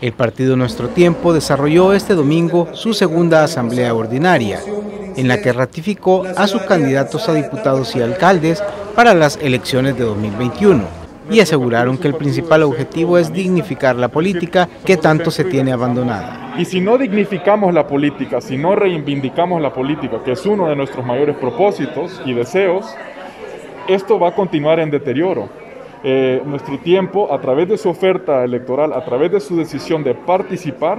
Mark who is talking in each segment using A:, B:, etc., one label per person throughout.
A: El partido Nuestro Tiempo desarrolló este domingo su segunda asamblea ordinaria, en la que ratificó a sus candidatos a diputados y alcaldes para las elecciones de 2021 y aseguraron que el principal objetivo es dignificar la política que tanto se tiene abandonada.
B: Y si no dignificamos la política, si no reivindicamos la política, que es uno de nuestros mayores propósitos y deseos, esto va a continuar en deterioro. Eh, nuestro tiempo, a través de su oferta electoral, a través de su decisión de participar,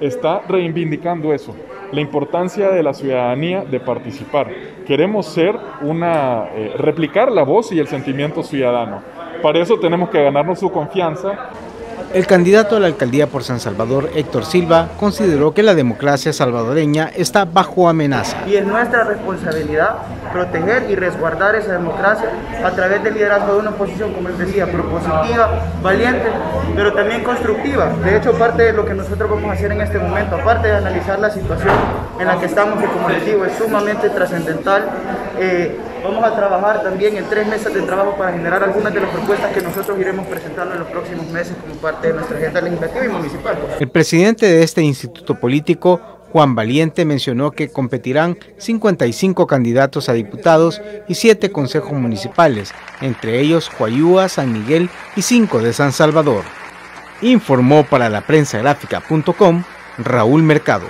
B: está reivindicando eso, la importancia de la ciudadanía de participar. Queremos ser una, eh, replicar la voz y el sentimiento ciudadano. Para eso tenemos que ganarnos su confianza
A: el candidato a la alcaldía por San Salvador, Héctor Silva, consideró que la democracia salvadoreña está bajo amenaza.
C: Y es nuestra responsabilidad proteger y resguardar esa democracia a través del liderazgo de una oposición, como él decía, propositiva, valiente, pero también constructiva. De hecho, parte de lo que nosotros vamos a hacer en este momento, aparte de analizar la situación en la que estamos, que como les digo, es sumamente trascendental, eh, Vamos a trabajar también en tres meses de trabajo para generar algunas de las propuestas que nosotros iremos presentando en los próximos meses como parte de nuestra agenda legislativa y municipal.
A: El presidente de este instituto político, Juan Valiente, mencionó que competirán 55 candidatos a diputados y 7 consejos municipales, entre ellos Huayúa, San Miguel y 5 de San Salvador. Informó para la prensa gráfica.com Raúl Mercado.